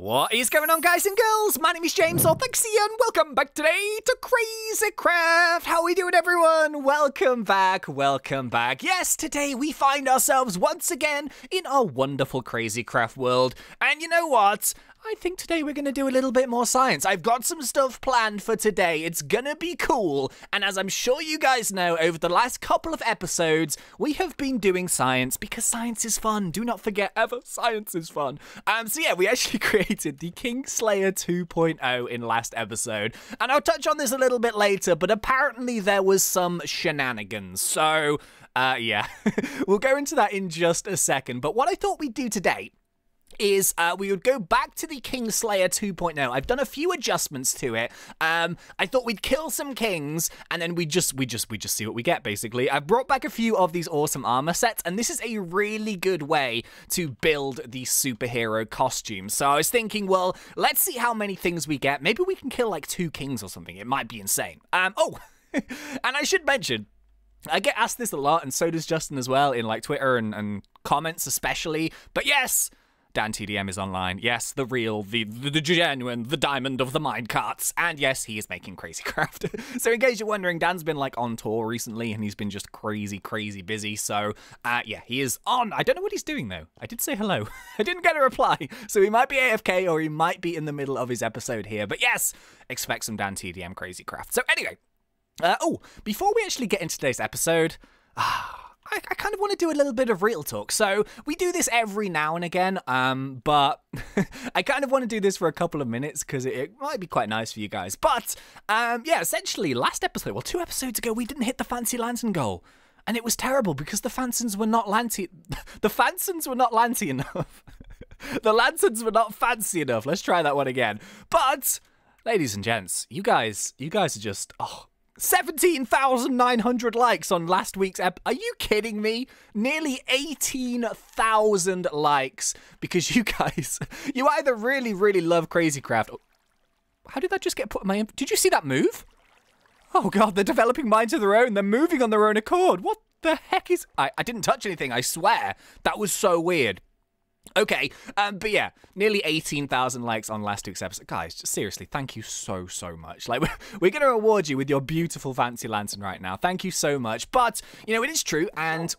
What is going on, guys and girls? My name is James or ThnxCya, and welcome back today to Crazy Craft. How are we doing, everyone? Welcome back, welcome back. Yes, today we find ourselves once again in our wonderful Crazy Craft world. And you know what? I think today we're going to do a little bit more science. I've got some stuff planned for today. It's going to be cool. And as I'm sure you guys know, over the last couple of episodes, we have been doing science because science is fun. Do not forget ever, science is fun. Um, so yeah, we actually created the Kingslayer 2.0 in last episode. And I'll touch on this a little bit later, but apparently there was some shenanigans. So, uh, yeah, we'll go into that in just a second. But what I thought we'd do today is uh, we would go back to the Kingslayer 2.0. I've done a few adjustments to it. Um, I thought we'd kill some kings, and then we just we just we just see what we get. Basically, I've brought back a few of these awesome armor sets, and this is a really good way to build the superhero costumes. So I was thinking, well, let's see how many things we get. Maybe we can kill like two kings or something. It might be insane. Um, oh, and I should mention. I get asked this a lot, and so does Justin as well, in like Twitter and, and comments especially. But yes, Dan TDM is online. Yes, the real, the, the, the genuine, the diamond of the minecarts. And yes, he is making Crazy Craft. so in case you're wondering, Dan's been like on tour recently and he's been just crazy, crazy busy. So uh, yeah, he is on. I don't know what he's doing though. I did say hello. I didn't get a reply. So he might be AFK or he might be in the middle of his episode here. But yes, expect some Dan TDM Crazy Craft. So anyway, uh, oh, before we actually get into today's episode, ah. I, I, kind of want to do a little bit of real talk. So we do this every now and again, um, but I kind of want to do this for a couple of minutes because it, it, might be quite nice for you guys. But um, yeah, essentially, last episode, well, two episodes ago, we didn't hit the fancy lantern goal. And it was terrible because the Fansons were not lancy. The Fansons were not lancy enough. the lanterns were not fancy enough. Let's try that one again. But, ladies and gents, you guys, you guys are just oh, 17,900 likes on last week's ep. Are you kidding me? Nearly 18,000 likes because you guys, you either really, really love Crazy Craft. Oh, how did that just get put in my. Did you see that move? Oh god, they're developing minds of their own. They're moving on their own accord. What the heck is. I, I didn't touch anything, I swear. That was so weird. Okay, um, but yeah, nearly 18,000 likes on last week's episode. Guys, just seriously, thank you so, so much. Like, we're, we're going to reward you with your beautiful fancy lantern right now. Thank you so much. But, you know, it is true, and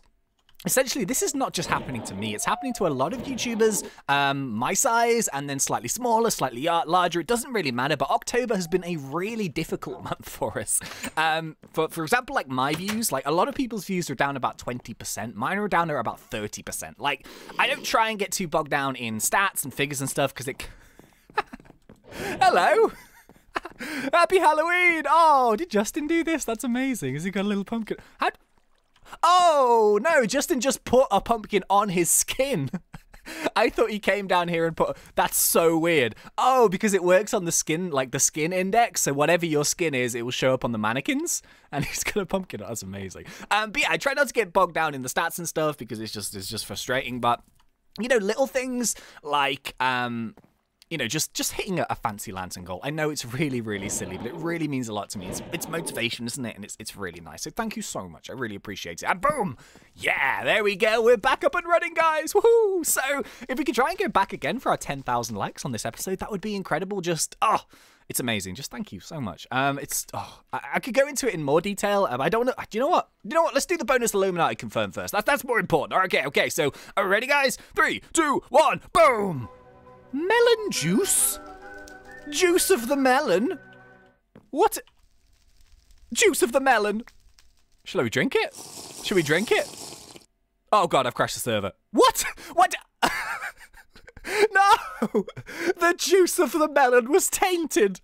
essentially this is not just happening to me it's happening to a lot of youtubers um, my size and then slightly smaller slightly larger it doesn't really matter but october has been a really difficult month for us um, for, for example like my views like a lot of people's views are down about 20% mine are down to about 30% like i don't try and get too bogged down in stats and figures and stuff because it hello Happy Halloween! Oh, did Justin do this? That's amazing. Has he got a little pumpkin? How, Oh, no, Justin just put a pumpkin on his skin. I thought he came down here and put. That's so weird. Oh, because it works on the skin, like the skin index. So whatever your skin is, it will show up on the mannequins. And he's got a pumpkin. That's amazing. Um, but yeah, I try not to get bogged down in the stats and stuff because it's just it's just frustrating. But you know, little things like um, you know, just just hitting a, a, fancy lantern goal. I know it's really, really silly, but it really means a lot to me. It's, it's motivation, isn't it? And it's it's really nice. So thank you so much. I really appreciate it. And boom! Yeah, there we go. We're back up and running, guys. Woohoo! So if we could try and go back again for our 10,000 likes on this episode, that would be incredible. Just, oh, it's amazing. Just thank you so much. Um, it's oh, I, I could go into it in more detail. Um, I don't know. Do you know what? You know what? Let's do the bonus Illuminati confirm first. That's that's more important. Okay, okay. So, are ready, guys? Three, two, one, boom! Melon juice? Juice of the melon? What? Juice of the melon? Shall we drink it? Shall we drink it? Oh god, I've crashed the server. What? What? no! The juice of the melon was tainted!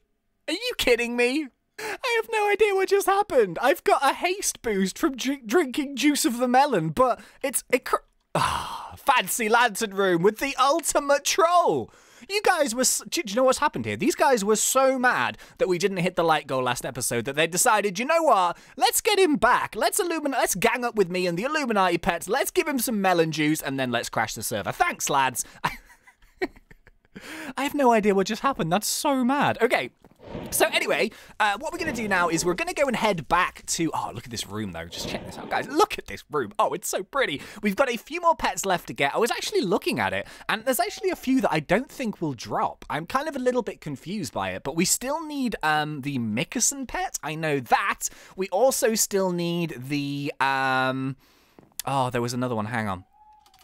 Are you kidding me? I have no idea what just happened. I've got a haste boost from drink drinking juice of the melon, but it's it. Ah, fancy lantern room with the ultimate troll. You guys were. Do you know what's happened here? These guys were so mad that we didn't hit the light goal last episode that they decided, you know what? Let's get him back. Let's Illuminati. Let's gang up with me and the Illuminati pets. Let's give him some melon juice and then let's crash the server. Thanks, lads. I have no idea what just happened. That's so mad. Okay, So anyway, uh, what we're going to do now is we're going to go and head back to... Oh, look at this room, though. Just check this out, guys. Look at this room. Oh, it's so pretty. We've got a few more pets left to get. I was actually looking at it, and there's actually a few that I don't think will drop. I'm kind of a little bit confused by it, but we still need um, the Mickerson pet. I know that. We also still need the... Um... Oh, there was another one. Hang on.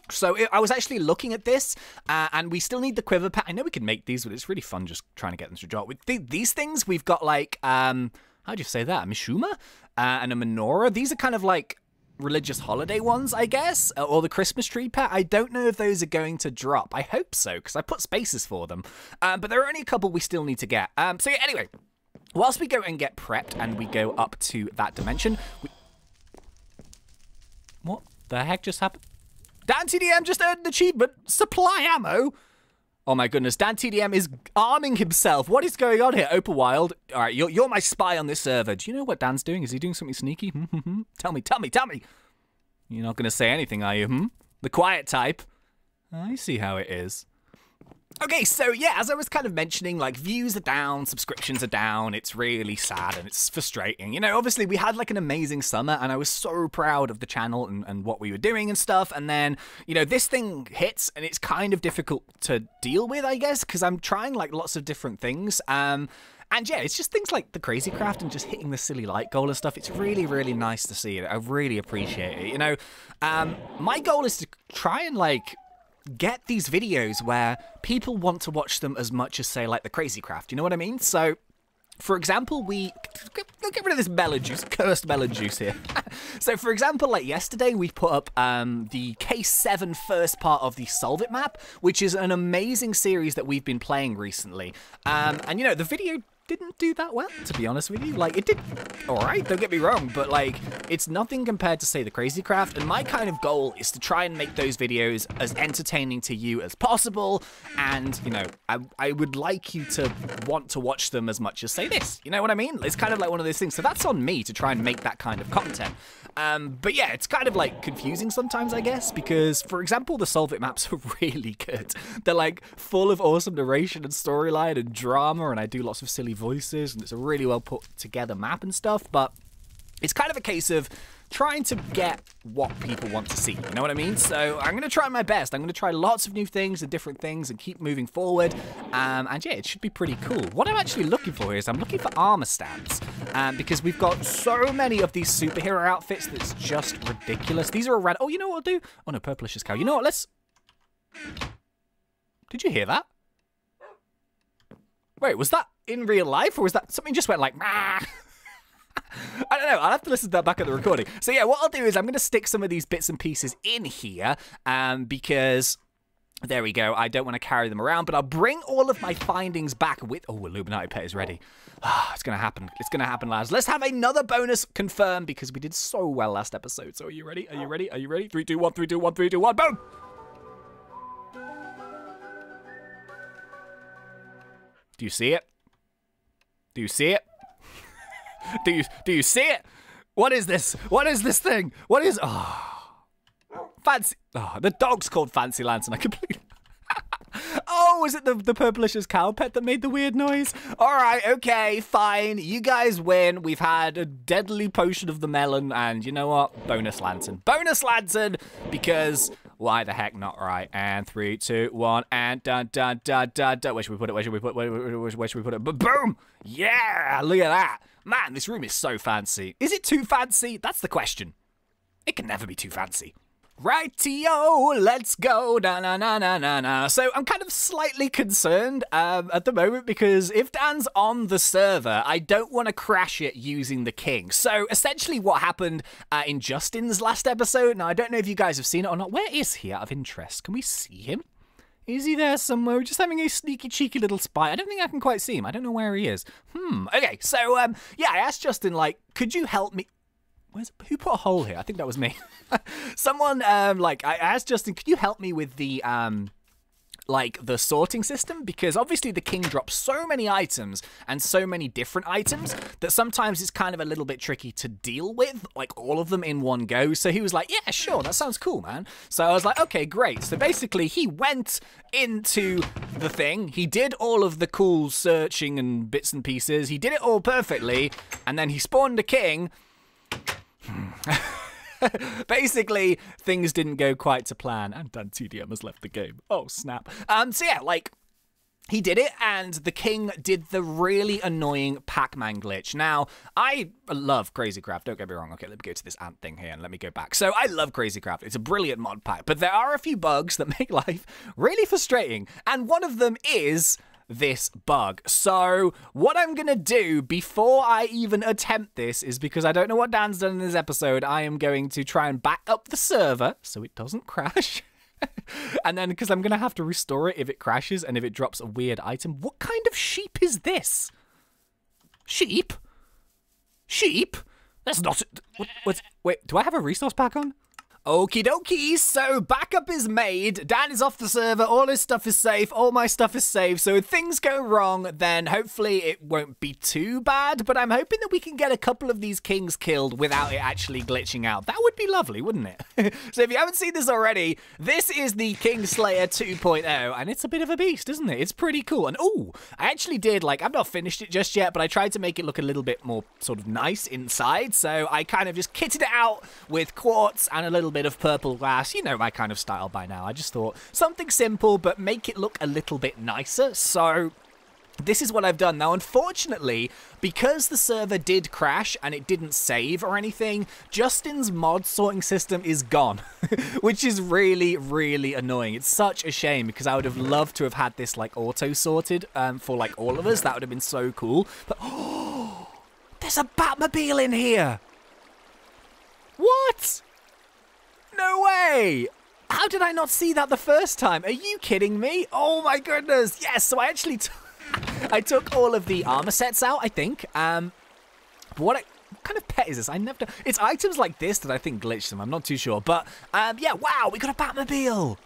So I was actually looking at this, uh, and we still need the quiver pack. I know we can make these, but it's really fun just trying to get them to drop. With th these things, we've got like, um, how do you say that? A Mishuma uh, and a menorah. These are kind of like religious holiday ones, I guess, uh, or the Christmas tree pet. I don't know if those are going to drop. I hope so, because I put spaces for them. Um, but there are only a couple we still need to get. Um, so yeah, anyway, whilst we go and get prepped and we go up to that dimension, we... what the heck just happened? Dan TDM just earned an achievement. Supply ammo. Oh my goodness, Dan TDM is arming himself. What is going on here? Open Wild. All right, you're, you're my spy on this server. Do you know what Dan's doing? Is he doing something sneaky? Hmm, hmm, hmm. tell me, tell me, tell me. You're not going to say anything, are you? Hmm? The quiet type. I see how it is. Okay, so yeah, as I was kind of mentioning, like views are down, subscriptions are down. It's really sad and it's frustrating. You know, obviously we had like an amazing summer and I was so proud of the channel and, and what we were doing and stuff. And then, you know, this thing hits and it's kind of difficult to deal with, I guess, because I'm trying like lots of different things. Um, and yeah, it's just things like the crazy craft and just hitting the silly light goal and stuff. It's really, really nice to see it. I really appreciate it. You know, um, my goal is to try and like get these videos where people want to watch them as much as, say, like the Crazy Craft. You know what I mean? So, for example, we get rid of this melon juice, cursed melon juice here. so, for example, like yesterday, we put up um, the K7 first part of the Solve It map, which is an amazing series that we've been playing recently. Um, and you know, the video didn't do that well, to be honest with you. Like, it did alright, don't get me wrong, but like, it's nothing compared to, say, the Crazy Craft, and my kind of goal is to try and make those videos as entertaining to you as possible, and, you know, I, I would like you to want to watch them as much as, say, this. You know what I mean? It's kind of like one of those things. So that's on me to try and make that kind of content. Um, but yeah, it's kind of like confusing sometimes, I guess, because for example, the Solve It maps are really good. They're like full of awesome narration and storyline and drama, and I do lots of silly voices, and it's a really well put together map and stuff. But it's kind of a case of trying to get what people want to see. You know what I mean? So I'm going to try my best. I'm going to try lots of new things and different things and keep moving forward. Um, and yeah, it should be pretty cool. What I'm actually looking for is I'm looking for armor stands um, because we've got so many of these superhero outfits that's just ridiculous. These are a rad. Oh, you know what I'll do? Oh no, purplish cow. You know what? Let's. Did you hear that? Wait, was that in real life or was that something just went like? I don't know. I'll have to listen to that back at the recording. So yeah, what I'll do is I'm going to stick some of these bits and pieces in here um, because there we go. I don't want to carry them around, but I'll bring all of my findings back with... Oh, Illuminati Pet is ready. Ah, it's going to happen. It's going to happen, lads. Let's have another bonus confirmed because we did so well last episode. So are you ready? Are you ready? Are you ready? Three, two, one, three, two, one, three, two, one, boom! Do you see it? Do you see it? do you do you see it? What is this? What is this thing? What is oh fancy oh, the dog's called Fancy Lantern. I completely Oh, was it the, the purplish's cow pet that made the weird noise? Alright, okay, fine. You guys win. We've had a deadly potion of the melon, and you know what? Bonus lantern. Bonus lantern! Because why the heck not right? And three, two, one, and dun dun dun dun dun. Where should we put it? Where should we put it? Where, where, where should we put it? But boom! Yeah! Look at that. Man, this room is so fancy. Is it too fancy? That's the question. It can never be too fancy. Rightio, let's go. Na na na na na na. So I'm kind of slightly concerned um, at the moment because if Dan's on the server, I don't want to crash it using the king. So essentially, what happened uh, in Justin's last episode. Now I don't know if you guys have seen it or not. Where is he? Out of interest, can we see him? Is he there somewhere? We're just having a sneaky, cheeky little spy. I don't think I can quite see him. I don't know where he is. Hmm. Okay. So, um, yeah, I asked Justin, like, could you help me? Where's who put a hole here? I think that was me. Someone, um, like, I asked Justin, could you help me with the, um, like the sorting system because obviously the king drops so many items and so many different items that sometimes it's kind of a little bit tricky to deal with like all of them in one go so he was like yeah sure that sounds cool man so i was like okay great so basically he went into the thing he did all of the cool searching and bits and pieces he did it all perfectly and then he spawned a king Basically, things didn't go quite to plan, and Dan TDM has left the game. Oh, snap. Um, so yeah, like, he did it, and the king did the really annoying Pac-Man glitch. Now, I love Crazy Craft, don't get me wrong. Okay, let me go to this ant thing here and let me go back. So, I love Crazy Craft. It's a brilliant mod pack, but there are a few bugs that make life really frustrating, and one of them is this bug. So, what I'm going to do before I even attempt this is because I don't know what Dan's done in this episode, I am going to try and back up the server so it doesn't crash. and then, because I'm going to have to restore it if it crashes and if it drops a weird item. What kind of sheep is this? Sheep? Sheep? That's not. What, wait, do I have a resource pack on? Okie dokie, so backup is made, Dan is off the server, all his stuff is safe, all my stuff is safe, so if things go wrong, then hopefully it won't be too bad, but I'm hoping that we can get a couple of these kings killed without it actually glitching out. That would be lovely, wouldn't it? so if you haven't seen this already, this is the Kingslayer 2.0, and it's a bit of a beast, isn't it? It's pretty cool, and oh, I actually did, like, I've not finished it just yet, but I tried to make it look a little bit more sort of nice inside, so I kind of just kitted it out with quartz and a little bit of purple glass. You know my kind of style by now. I just thought something simple, but make it look a little bit nicer. So this is what I've done. Now, unfortunately, because the server did crash and it didn't save or anything, Justin's mod sorting system is gone, which is really, really annoying. It's such a shame because I would have loved to have had this like auto sorted um, for like all of us. That would have been so cool. But oh, there's a Batmobile in here. What? No way! How did I not see that the first time? Are you kidding me? Oh my goodness! Yes, so I actually I took all of the armor sets out, I think. Um, what, I, what kind of pet is this? I never. It's items like this that I think glitch them. I'm not too sure, but um, yeah. Wow, we got a Batmobile.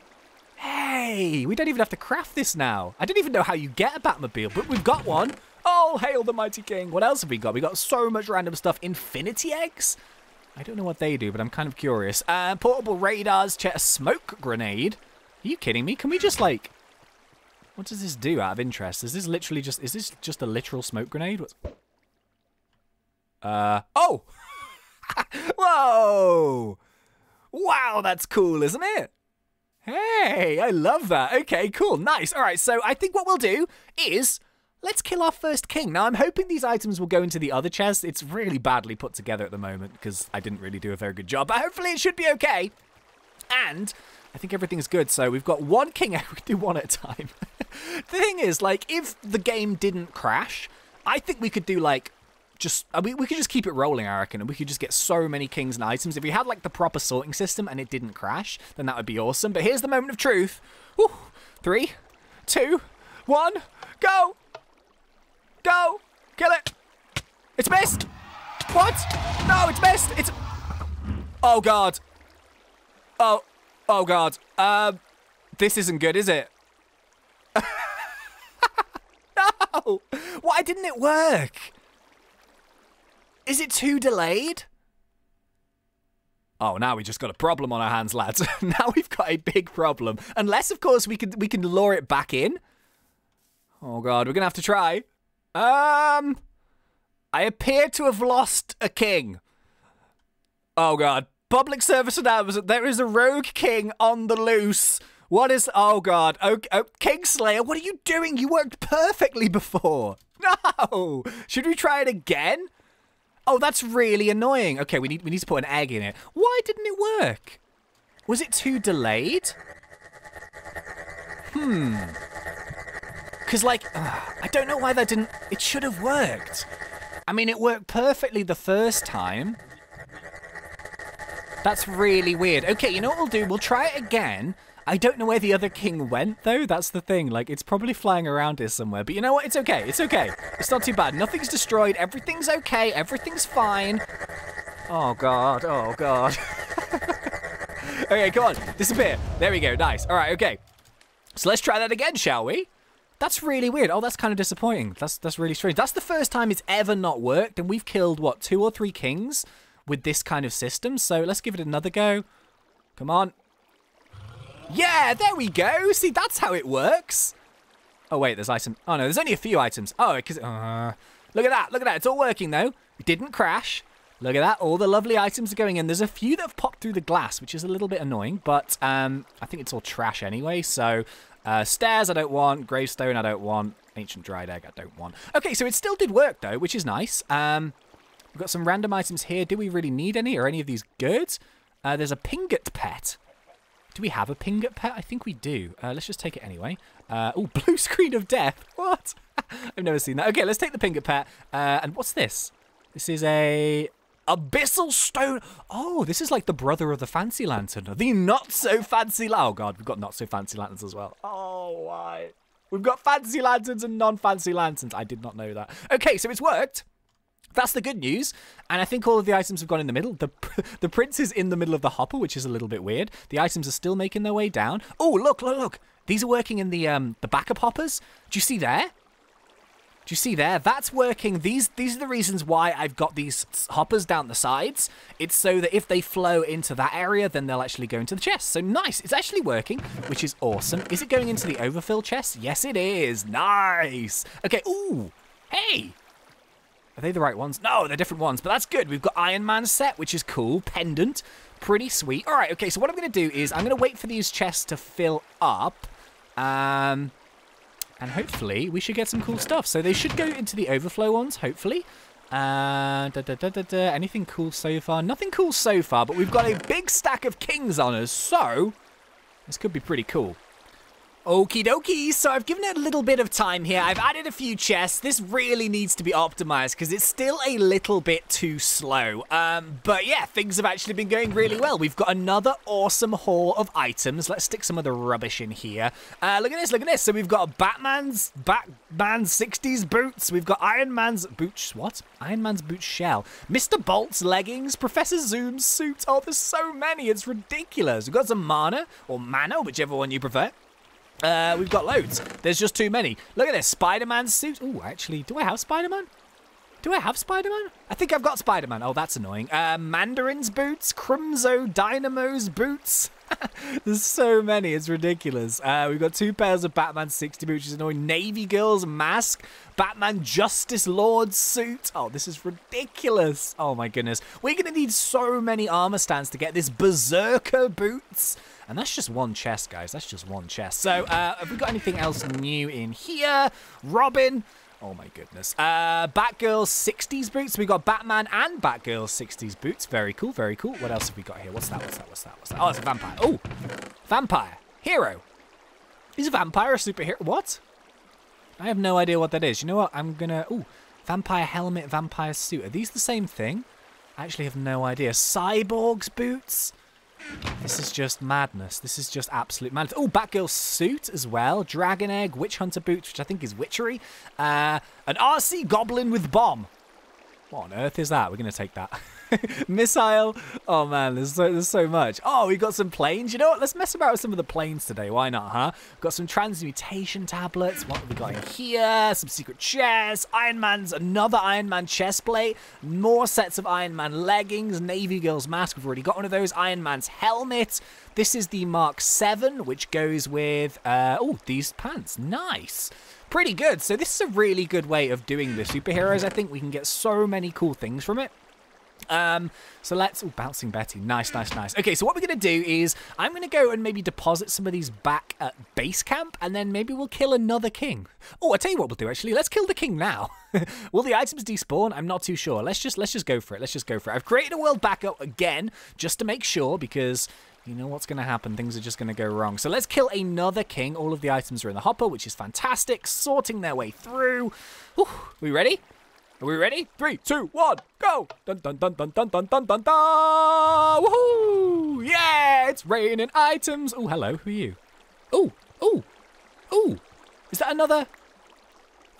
Hey, we don't even have to craft this now. I didn't even know how you get a Batmobile, but we've got one. Oh, hail the mighty king. What else have we got? We got so much random stuff. Infinity eggs? I don't know what they do, but I'm kind of curious. Uh, portable radars, check a smoke grenade. Are you kidding me? Can we just like... What does this do out of interest? Is this literally just... Is this just a literal smoke grenade? What's... Uh... Oh! Whoa! Wow, that's cool, isn't it? Hey, I love that. Okay, cool, nice. All right, so I think what we'll do is let's kill our first king. Now, I'm hoping these items will go into the other chest. It's really badly put together at the moment because I didn't really do a very good job, but hopefully it should be okay. And I think everything's good. So we've got one king. We do one at a time. the thing is, like, if the game didn't crash, I think we could do, like, just uh, I mean, we could just keep it rolling, I reckon, and we could just get so many kings and items. If we had like the proper sorting system and it didn't crash, then that would be awesome. But here's the moment of truth. Three, two, one, go! Go! Kill it! It's missed! What? No, it's missed! It's... Oh, God. Oh. Oh, God. Um, this isn't good, is it? no! Why didn't it work? Is it too delayed? Oh, now we just got a problem on our hands, lads. now we've got a big problem. Unless, of course, we can we can lure it back in. Oh god, we're gonna have to try. Um, I appear to have lost a king. Oh god. Public service announcement. There is a rogue king on the loose. What is... Oh god. Oh, oh, Kingslayer, what are you doing? You worked perfectly before. No. Should we try it again? Oh, that's really annoying. Okay, we need we need to put an egg in it. Why didn't it work? Was it too delayed? Hmm. Because, like, I don't know why that didn't... It should have worked. I mean, it worked perfectly the first time. That's really weird. Okay, you know what we'll do? We'll try it again. I don't know where the other king went, though. That's the thing. Like, it's probably flying around here somewhere. But you know what? It's okay. It's okay. It's not too bad. Nothing's destroyed. Everything's okay. Everything's fine. Oh, God. Oh, God. okay, come on. Disappear. There we go. Nice. All right, okay. So let's try that again, shall we? That's really weird. Oh, that's kind of disappointing. That's that's really strange. That's the first time it's ever not worked, and we've killed what two or three kings with this kind of system. So let's give it another go. Come on. Yeah, there we go. See, that's how it works. Oh wait, there's items. Oh no, there's only a few items. Oh, because uh, look at that. Look at that. It's all working though. It didn't crash. Look at that. All the lovely items are going in. There's a few that have popped through the glass, which is a little bit annoying, but um, I think it's all trash anyway. So uh, stairs I don't want. Gravestone I don't want. Ancient dried egg I don't want. Okay, so it still did work though, which is nice. Um, we've got some random items here. Do we really need any? Are any of these good? Uh, there's a Pingot pet. Do we have a Pingot pet? I think we do. Uh, let's just take it anyway. Uh, oh, blue screen of death. What? I've never seen that. Okay, let's take the Pingot pet. Uh, and what's this? This is a Abyssal Stone. Oh, this is like the brother of the Fancy Lantern. The not so fancy. Oh, God, we've got not so fancy lanterns as well. Oh, why? We've got fancy lanterns and non fancy lanterns. I did not know that. Okay, so it's worked. That's the good news. And I think all of the items have gone in the middle. The the prince is in the middle of the hopper, which is a little bit weird. The items are still making their way down. Oh, look, look, look. These are working in the um the backup hoppers. Do you see there? Do you see there? That's working. These these are the reasons why I've got these hoppers down the sides. It's so that if they flow into that area, then they'll actually go into the chest. So nice. It's actually working, which is awesome. Is it going into the overfill chest? Yes, it is. Nice. Okay. Ooh. Hey. Are they the right ones? No, they're different ones, but that's good. We've got Iron Man set, which is cool. Pendant. Pretty sweet. All right, okay, so what I'm going to do is I'm going to wait for these chests to fill up. Um, and hopefully we should get some cool stuff. So they should go into the overflow ones, hopefully. Uh, da, da, da. Anything cool so far? Nothing cool so far, but we've got a big stack of King's on us, so this could be pretty cool. Okie dokie, so I've given it a little bit of time here. I've added a few chests. This really needs to be optimized because it's still a little bit too slow. Um, but yeah, things have actually been going really well. We've got another awesome haul of items. Let's stick some of the rubbish in here. Uh, look at this, look at this. So we've got Batman's, Batman 60s boots. We've got Iron Man's boots, what? Iron Man's boot shell. Mr. Bolt's leggings, Professor Zoom's suit. Oh, there's so many. It's ridiculous. We've got some mana, or mana, whichever one you prefer. Uh, we've got loads. There's just too many. Look at this. Spider-Man suit. Oh, actually, do I have Spider-Man? Do I have Spider-Man? I think I've got Spider-Man. Oh, that's annoying. Uh, Mandarin's boots. Crimson Dynamo's boots. There's so many. It's ridiculous. Uh, we've got two pairs of Batman 60 boots, which is annoying. Navy Girl's mask. Batman Justice Lord suit. Oh, this is ridiculous. Oh, my goodness. We're going to need so many armor stands to get this Berserker boots. And that's just one chest, guys. That's just one chest. So, uh, have we got anything else new in here? Robin. Oh my goodness. Uh, Batgirl's 60s boots. We got Batman and Batgirl's 60s boots. Very cool, very cool. What else have we got here? What's that? What's that? What's that? What's that? Oh, it's a vampire. Oh, vampire. Hero. Is a vampire a superhero? What? I have no idea what that is. You know what? I'm gonna... Oh, vampire helmet, vampire suit. Are these the same thing? I actually have no idea. Cyborg's boots? This is just madness. This is just absolute madness. Oh, Batgirl suit as well. Dragon Egg, Witch Hunter boots, which I think is witchery. Uh, an RC Goblin with bomb. What on earth is that? We're going to take that. Missile. Oh man, there's so, there's so much. Oh, we got some planes. You know what? Let's mess about with some of the planes today. Why not, huh? We've got some transmutation tablets. What have we got in here? Some secret chests. Iron Man's another Iron Man chest plate. More sets of Iron Man leggings. Navy Girl's mask. We've already got one of those. Iron Man's helmet. This is the Mark 7, which goes with, uh, oh, these pants. Nice pretty good. So this is a really good way of doing the superheroes. I think we can get so many cool things from it. Um, so let's, oh, Bouncing Betty. Nice, nice, nice. Okay, so what we're going to do is I'm going to go and maybe deposit some of these back at base camp, and then maybe we'll kill another king. Oh, I'll tell you what we'll do, actually. Let's kill the king now. Will the items despawn? I'm not too sure. Let's just, let's just go for it. Let's just go for it. I've created a world backup again, just to make sure, because you know what's going to happen. Things are just going to go wrong. So let's kill another king. All of the items are in the hopper, which is fantastic. Sorting their way through. Whew. We ready? Are we ready? Three, two, one, go! Dun dun dun dun dun dun dun dun dun! Woohoo! Yeah! It's raining items! Oh, hello. Who are you? Oh, oh, oh! Is that another?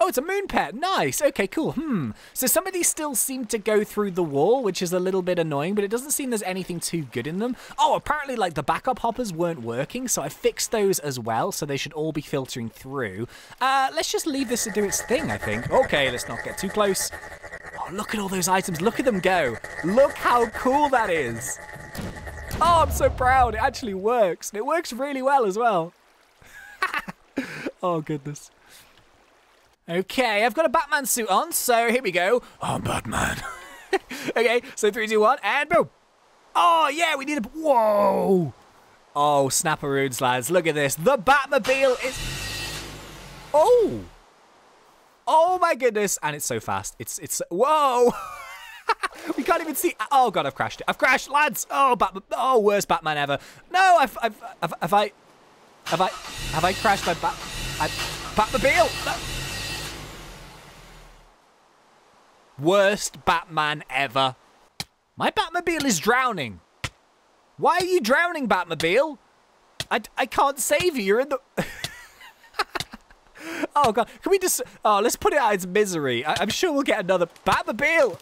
Oh, it's a moon pet. Nice. Okay, cool. Hmm. So some of these still seem to go through the wall, which is a little bit annoying, but it doesn't seem there's anything too good in them. Oh, apparently, like, the backup hoppers weren't working, so I fixed those as well, so they should all be filtering through. Uh, let's just leave this to do its thing, I think. Okay, let's not get too close. Oh, look at all those items. Look at them go. Look how cool that is. Oh, I'm so proud. It actually works. And it works really well as well. oh, goodness. Okay, I've got a Batman suit on, so here we go. I'm Batman. okay, so three, two, one, and boom. Oh, yeah, we need a... Whoa. Oh, snapperoons, lads. Look at this. The Batmobile is... Oh. Oh, my goodness. And it's so fast. It's... it's. Whoa. we can't even see... Oh, God, I've crashed it. I've crashed, lads. Oh, Batman. Oh, worst Batman ever. No, I've... I've... Have, have I... Have I... Have I crashed my Bat... I, Batmobile? No. Worst Batman ever. My Batmobile is drowning. Why are you drowning, Batmobile? I, I can't save you. You're in the... oh, God. Can we just... Oh, let's put it out its misery. I, I'm sure we'll get another Batmobile.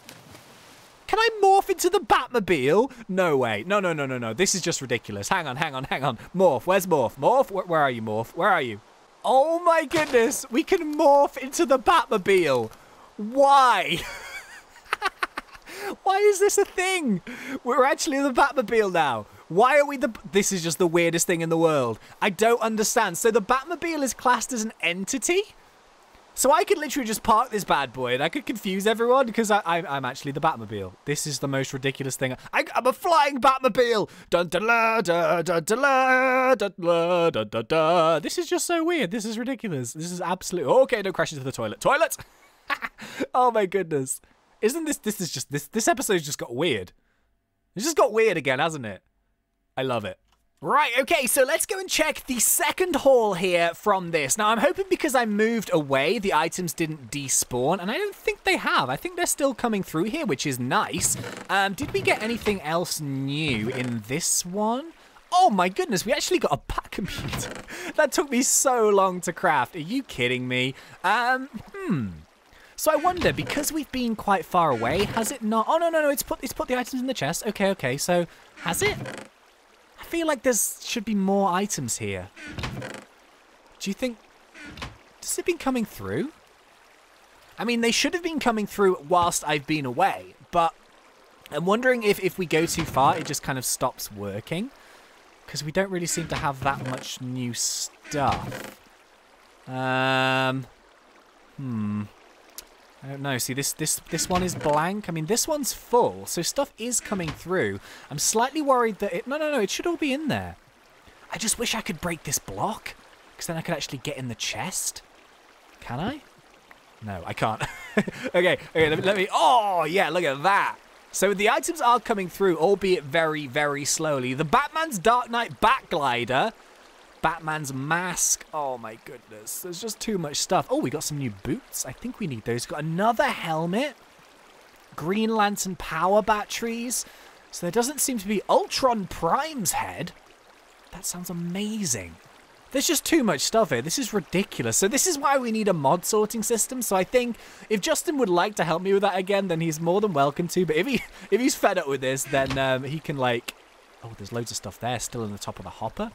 Can I morph into the Batmobile? No way. No, no, no, no, no. This is just ridiculous. Hang on, hang on, hang on. Morph. Where's Morph? Morph? Where, where are you, Morph? Where are you? Oh, my goodness. We can morph into the Batmobile. Why? Why is this a thing? We're actually the Batmobile now. Why are we the... This is just the weirdest thing in the world. I don't understand. So the Batmobile is classed as an entity? So I could literally just park this bad boy and I could confuse everyone because I, am actually the Batmobile. This is the most ridiculous thing. I, am a flying Batmobile. Dun, dun, la, la. This is just so weird. This is ridiculous. This is absolutely... Okay, don't crash into the toilet. Toilet! oh my goodness. Isn't this this is just this this episode's just got weird. It's just got weird again, hasn't it? I love it. Right, okay, so let's go and check the second haul here from this. Now, I'm hoping because I moved away, the items didn't despawn, and I don't think they have. I think they're still coming through here, which is nice. Um, did we get anything else new in this one? Oh my goodness, we actually got a Bat computer. that took me so long to craft. Are you kidding me? Um, hmm. So I wonder, because we've been quite far away, has it not... Oh, no, no, no, it's put, it's put the items in the chest. Okay, okay, so has it? I feel like there should be more items here. Do you think... Has it been coming through? I mean, they should have been coming through whilst I've been away, but I'm wondering if if we go too far, it just kind of stops working. Because we don't really seem to have that much new stuff. Um... Hmm... Uh, I don't know. See, this this this one is blank. I mean, this one's full, so stuff is coming through. I'm slightly worried that it... No, no, no. It should all be in there. I just wish I could break this block, because then I could actually get in the chest. Can I? No, I can't. okay, okay. Let me, let me... Oh, yeah, look at that. So the items are coming through, albeit very, very slowly. The Batman's Dark Knight Batglider Batman's mask. Oh my goodness. There's just too much stuff. Oh, we got some new boots. I think we need those. Got another helmet. Green Lantern power batteries. So there doesn't seem to be Ultron Prime's head. That sounds amazing. There's just too much stuff here. This is ridiculous. So this is why we need a mod sorting system. So I think if Justin would like to help me with that again, then he's more than welcome to. But if he if he's fed up with this, then um, he can like... Oh, there's loads of stuff there still in the top of the hopper.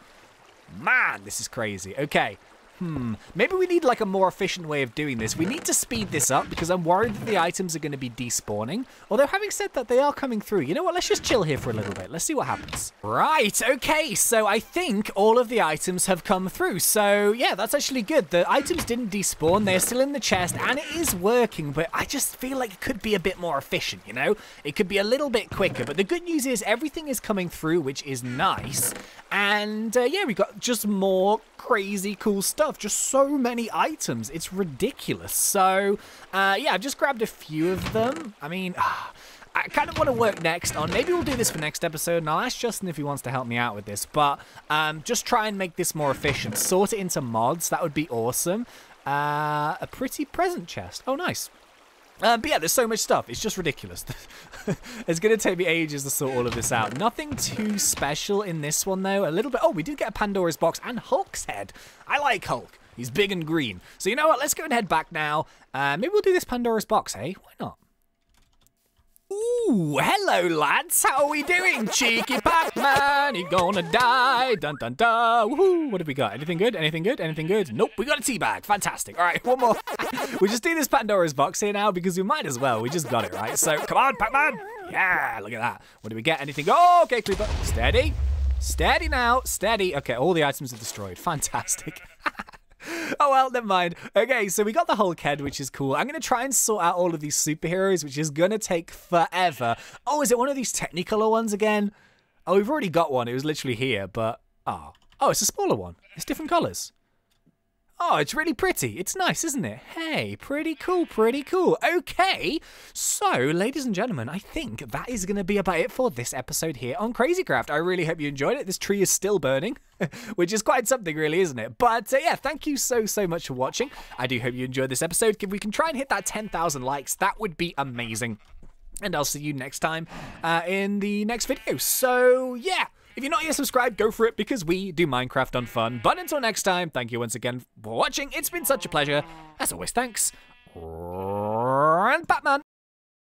Man, this is crazy. Okay, Hmm, maybe we need like a more efficient way of doing this. We need to speed this up because I'm worried that the items are going to be despawning. Although having said that, they are coming through. You know what? Let's just chill here for a little bit. Let's see what happens. Right, okay. So I think all of the items have come through. So yeah, that's actually good. The items didn't despawn. They're still in the chest and it is working, but I just feel like it could be a bit more efficient, you know? It could be a little bit quicker, but the good news is everything is coming through, which is nice. And uh, yeah, we got just more crazy cool stuff. Just so many items. It's ridiculous. So, uh, yeah, I've just grabbed a few of them. I mean, I kind of want to work next on, maybe we'll do this for next episode, and I'll ask Justin if he wants to help me out with this, but um, just try and make this more efficient. Sort it into mods, that would be awesome. Uh, a pretty present chest. Oh, nice. Um, but yeah, there's so much stuff. It's just ridiculous. it's going to take me ages to sort all of this out. Nothing too special in this one, though. A little bit... Oh, we did get a Pandora's box and Hulk's head. I like Hulk. He's big and green. So you know what? Let's go and head back now. Uh, maybe we'll do this Pandora's box, eh? Why not? Ooh, hello lads, how are we doing? Cheeky Pac-Man, he gonna die, dun dun dun, woohoo, what have we got? Anything good, anything good, anything good? Nope, we got a tea bag, fantastic. All right, one more. we just do this Pandora's box here now because we might as well, we just got it, right? So, come on, Pac-Man. Yeah, look at that. What do we get, anything? Oh, okay, Creeper, steady. Steady now, steady. Okay, all the items are destroyed, fantastic. oh well, never mind. Okay, so we got the Hulk head, which is cool. I'm gonna try and sort out all of these superheroes, which is gonna take forever. Oh, is it one of these Technicolor ones again? Oh, we've already got one. It was literally here, but oh, oh, it's a smaller one. It's different colors. Oh, it's really pretty. It's nice, isn't it? Hey, pretty cool, pretty cool. Okay, so, ladies and gentlemen, I think that is going to be about it for this episode here on Crazy Craft. I really hope you enjoyed it. This tree is still burning, which is quite something, really, isn't it? But uh, yeah, thank you so, so much for watching. I do hope you enjoyed this episode. If we can try and hit that 10,000 likes, that would be amazing. And I'll see you next time uh, in the next video. So, yeah. If you're not yet subscribed, go for it because we do Minecraft on fun. But until next time, thank you once again for watching. It's been such a pleasure. As always, thanks. And Batman.